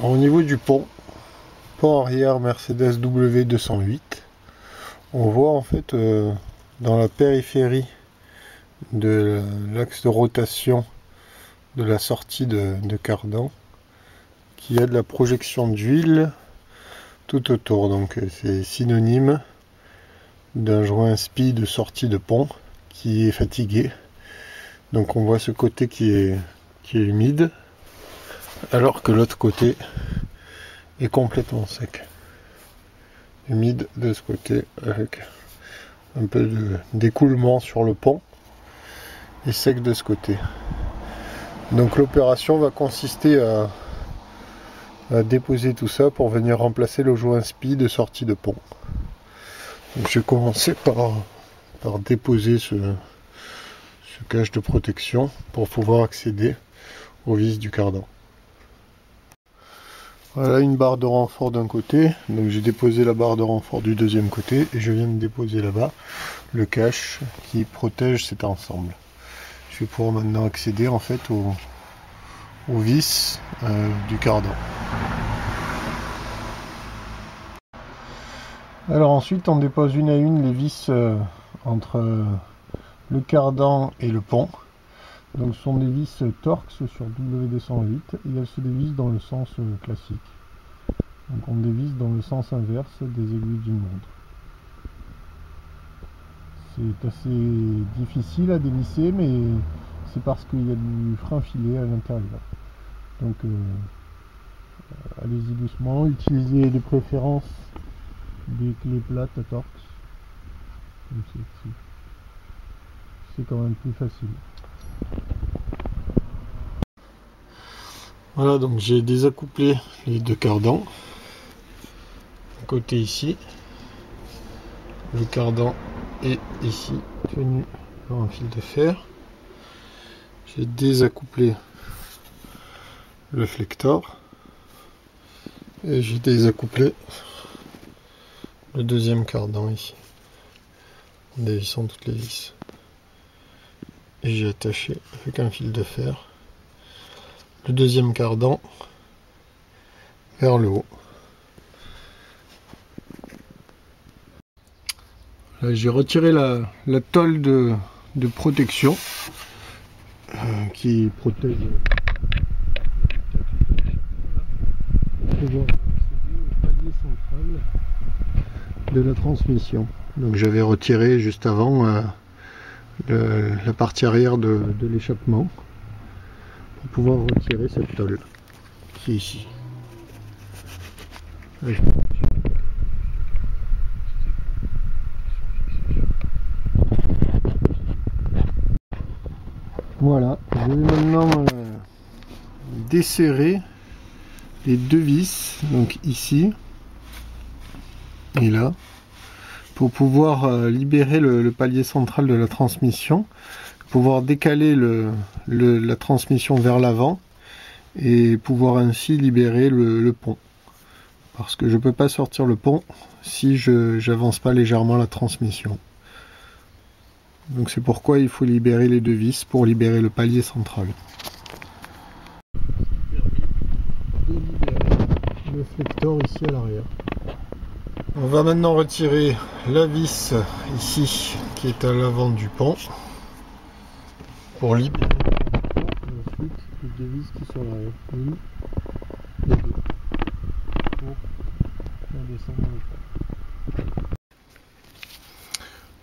Au niveau du pont, pont arrière Mercedes W208, on voit en fait euh, dans la périphérie de l'axe de rotation de la sortie de, cardan qu'il y a de la projection d'huile tout autour. Donc c'est synonyme d'un joint spi de sortie de pont qui est fatigué. Donc on voit ce côté qui est, qui est humide alors que l'autre côté est complètement sec. Humide de ce côté avec un peu d'écoulement sur le pont et sec de ce côté. Donc l'opération va consister à, déposer tout ça pour venir remplacer le joint spi de sortie de pont. je vais commencer par, déposer ce, ce cache de protection pour pouvoir accéder au vis du cardan. Voilà une barre de renfort d'un côté, donc j'ai déposé la barre de renfort du deuxième côté et je viens de déposer là-bas le cache qui protège cet ensemble. Je vais pouvoir maintenant accéder en fait au, vis euh, du cardan. Alors ensuite on dépose une à une les vis euh, entre le cardan et le pont. Donc ce sont des vis Torx sur W208 et elles se dévissent dans le sens euh, classique. Donc on dévisse dans le sens inverse des aiguilles d'une montre. C'est assez difficile à dévisser mais c'est parce qu'il y a du frein filé à l'intérieur. Donc euh, allez-y doucement, utilisez de préférence des clés plates à Torx. C'est quand même plus facile. Voilà, donc j'ai désaccouplé les deux cardans. Côté ici, le cardan est ici tenu par un fil de fer. J'ai désaccouplé le flector et j'ai désaccouplé le deuxième cardan ici en dévissant toutes les vis et j'ai attaché avec un fil de fer le deuxième cardan vers le haut. J'ai retiré la, la tôle de, de protection euh, qui protège de la transmission. Donc j'avais retiré juste avant euh, la partie arrière de, l'échappement pour pouvoir retirer cette tôle qui est ici. Voilà, je vais maintenant euh, desserrer les deux vis, donc ici et là pour pouvoir euh, libérer le, palier central de la transmission, pouvoir décaler la transmission vers l'avant et pouvoir ainsi libérer le, pont. Parce que je ne peux pas sortir le pont si je n'avance pas légèrement la transmission. Donc c'est pourquoi il faut libérer les deux vis pour libérer le palier central. le ici à l'arrière. On va maintenant retirer la vis ici qui est à l'avant du pont pour libérer.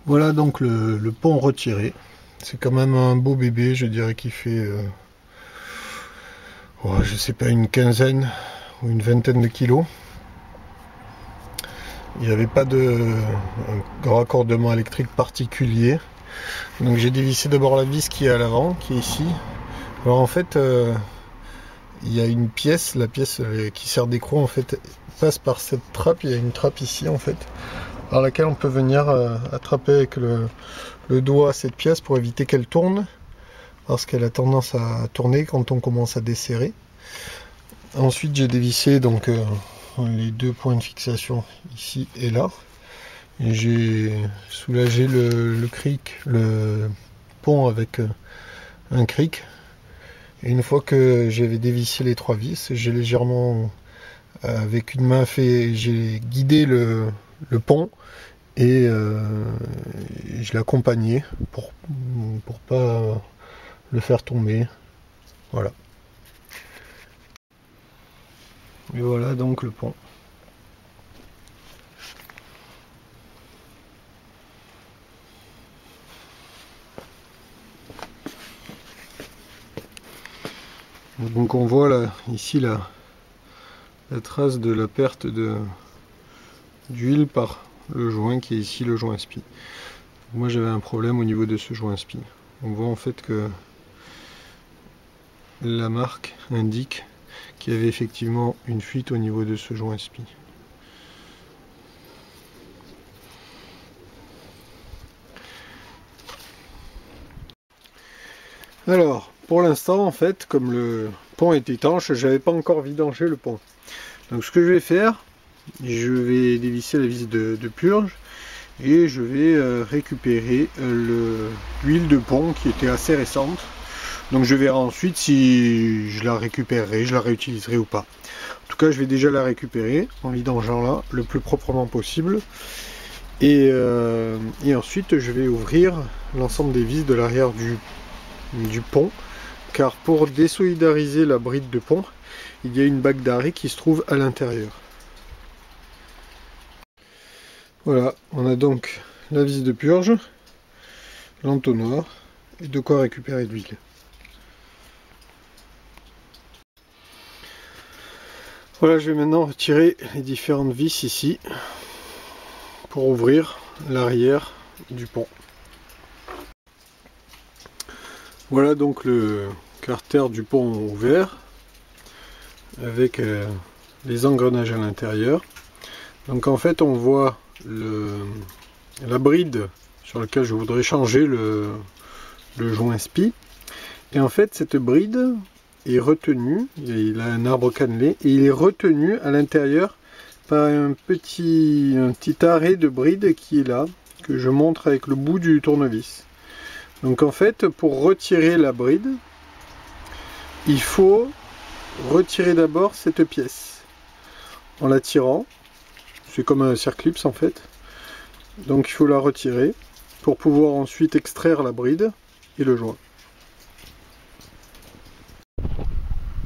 Voilà donc le, pont retiré. C'est quand même un beau bébé, je dirais qu'il fait, euh, oh, je sais pas, une quinzaine ou une vingtaine de kilos. Il n'y avait pas de raccordement électrique particulier. Donc j'ai dévissé d'abord la vis qui est à l'avant, qui est ici. Alors en fait, euh, il y a une pièce, la pièce euh, qui sert d'écrou en fait passe par cette trappe. Il y a une trappe ici en fait, par laquelle on peut venir euh, attraper avec le, doigt cette pièce pour éviter qu'elle tourne, parce qu'elle a tendance à tourner quand on commence à desserrer. Ensuite j'ai dévissé donc les deux points de fixation ici et là. J'ai soulagé le, cric, le pont avec euh, un cric Et une fois que j'avais dévissé les trois vis, j'ai légèrement, euh, avec une main, fait, j'ai guidé le, pont et euh, je l'ai accompagné pour, pour pas le faire tomber. Voilà. Et voilà donc le pont. Donc on voit là, ici la, la trace de la perte d'huile par le joint qui est ici le joint spi. Moi j'avais un problème au niveau de ce joint spi. On voit en fait que la marque indique qu'il y avait effectivement une fuite au niveau de ce joint spi. Alors, pour l'instant, en fait, comme le pont est étanche, j'avais pas encore vidangé le pont. Donc ce que je vais faire, je vais dévisser la vis de, purge et je vais euh, récupérer euh, l'huile de pont qui était assez récente. Donc je verrai ensuite si je la récupérerai, je la réutiliserai ou pas. En tout cas, je vais déjà la récupérer en vidangeant là le plus proprement possible. Et, euh, et ensuite, je vais ouvrir l'ensemble des vis de l'arrière du, du pont car pour désolidariser la bride de pont, il y a une bague d'arrêt qui se trouve à l'intérieur. Voilà, on a donc la vis de purge, l'entonnoir et de quoi récupérer de l'huile. Voilà, je vais maintenant retirer les différentes vis ici pour ouvrir l'arrière du pont. Voilà donc le carter du pont ouvert avec euh, les engrenages à l'intérieur. Donc en fait on voit le, la bride sur laquelle je voudrais changer le, joint spi. Et en fait cette bride est retenue, il a un arbre cannelé, et il est retenu à l'intérieur par un petit, un arrêt de bride qui est là, que je montre avec le bout du tournevis. Donc en fait, pour retirer la bride, il faut retirer d'abord cette pièce en la tirant. C'est comme un circlips en fait. Donc il faut la retirer pour pouvoir ensuite extraire la bride et le joint.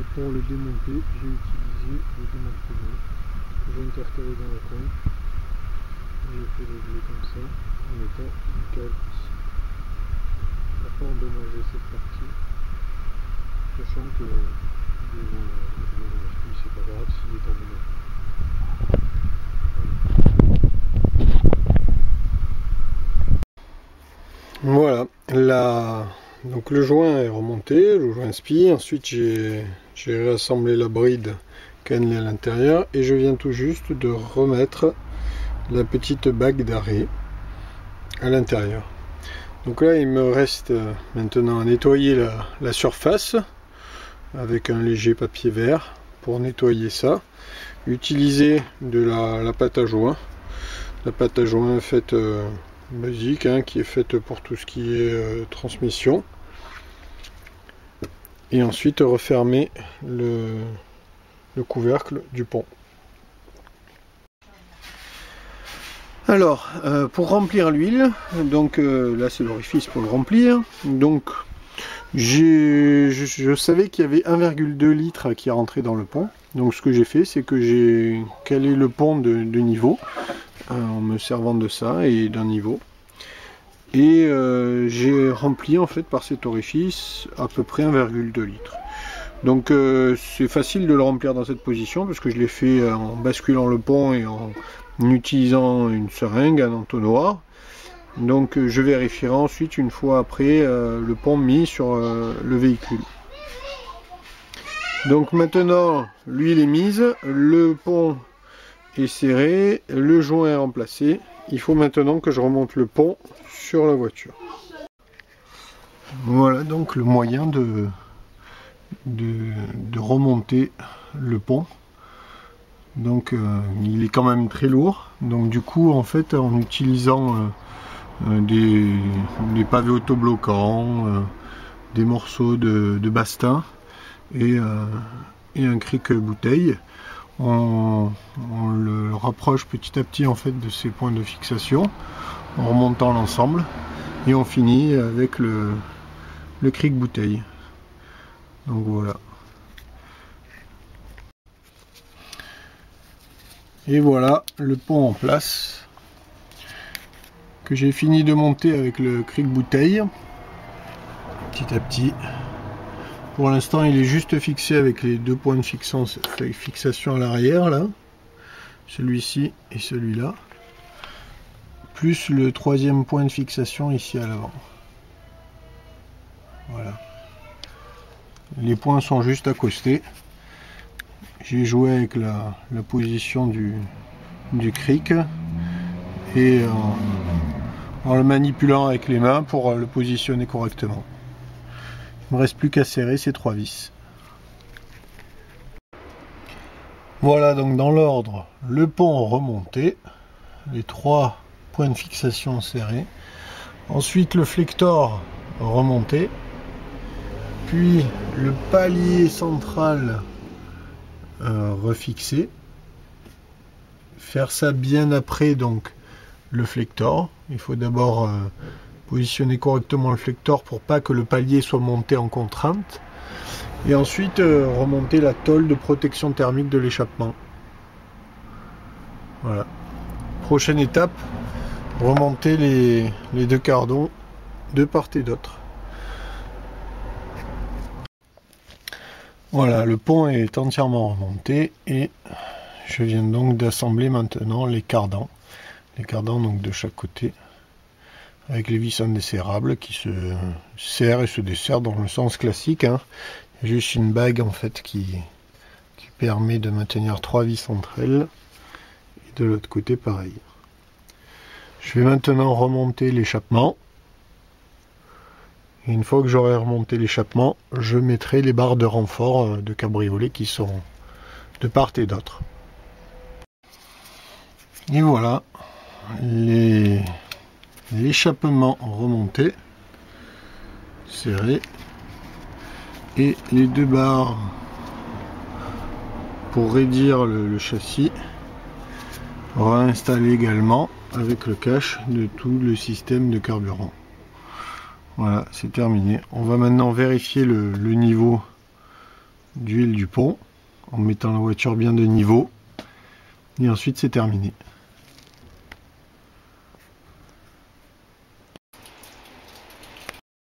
Et pour le démonter, j'ai utilisé le démonteur. J'ai intercalé dans la pompe, j'ai fait le blé comme ça, en mettant une cale ici. Va pas endommager cette partie, sachant que le, le, c'est pas grave s'il est endommagé. Voilà, donc le joint est remonté, le joint spi, ensuite j'ai réassemblé la bride cannelée à l'intérieur et je viens tout juste de remettre la petite bague d'arrêt à l'intérieur. Donc là il me reste maintenant à nettoyer la, surface avec un léger papier vert pour nettoyer ça. Utiliser de la, pâte à joint, la pâte à joint faite euh, basique hein, qui est faite pour tout ce qui est euh, transmission et ensuite refermer le, couvercle du pont alors euh, pour remplir l'huile donc euh, là c'est l'orifice pour le remplir donc je, savais qu'il y avait 1,2 litre qui rentré dans le pont. Donc ce que j'ai fait, c'est que j'ai calé le pont de, niveau euh, en me servant de ça et d'un niveau. Et euh, j'ai rempli en fait par cet orifice à peu près 1,2 litre. Donc euh, c'est facile de le remplir dans cette position parce que je l'ai fait en basculant le pont et en utilisant une seringue, un entonnoir. Donc euh, je vérifierai ensuite une fois après euh, le pont mis sur euh, le véhicule. Donc maintenant l'huile est mise, le pont est serré, le joint est remplacé. Il faut maintenant que je remonte le pont sur la voiture. Voilà donc le moyen de, de, remonter le pont. Donc il est quand même très lourd. Donc du coup en fait en utilisant euh, des, pavés autobloquants, euh, des morceaux de, bastin et, euh, et, un cric bouteille. On, le rapproche petit à petit en fait de ces points de fixation. En remontant l'ensemble. Et on finit avec le, le cric bouteille. Donc voilà. Et voilà le pont en place. Que j'ai fini de monter avec le cric bouteille. Petit à petit pour l'instant il est juste fixé avec les deux points de fixation à l'arrière là. Celui-ci et celui-là. Plus le troisième point de fixation ici à l'avant. Voilà. Les points sont juste accostés. J'ai joué avec la, position du, cric et en le manipulant avec les mains pour le positionner correctement. Me reste plus qu'à serrer ces trois vis. Voilà donc dans l'ordre le pont remonté, les trois points de fixation serrés, ensuite le flector remonté, puis le palier central euh, refixé, faire ça bien après donc le flector. Il faut d'abord euh, positionner correctement le flector pour pas que le palier soit monté en contrainte. Et ensuite euh, remonter la tôle de protection thermique de l'échappement. Voilà. Prochaine étape, remonter les, les deux cardons de part et d'autre. Voilà, le pont est entièrement remonté et je viens donc d'assembler maintenant les cardans les cardans donc de chaque côté avec les vis indesserrables qui se serrent et se desserrent dans le sens classique hein. juste une bague en fait qui, permet de maintenir trois vis entre elles. Et de l'autre côté pareil. Je vais maintenant remonter l'échappement. Une fois que j'aurai remonté l'échappement je mettrai les barres de renfort euh, de cabriolet qui sont de part et d'autre. Et voilà l'échappement remonté, serré, et les deux barres pour raidir le, châssis réinstallé également avec le cache de tout le système de carburant. Voilà, c'est terminé. On va maintenant vérifier le niveau d'huile du pont en mettant la voiture bien de niveau. Et ensuite, c'est terminé.